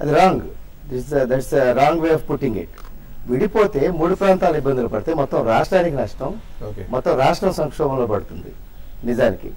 అది wrong this that's wrong way of putting it విడిపోతే మూడు ప్రాంతాలు ఇబ్బందులు పడితే మొత్తం రాష్ట్రానికి నష్టం ఓకే మొత్తం రాష్ట్రం సంక్షోభంలో పడుతుంది. నిజానికి.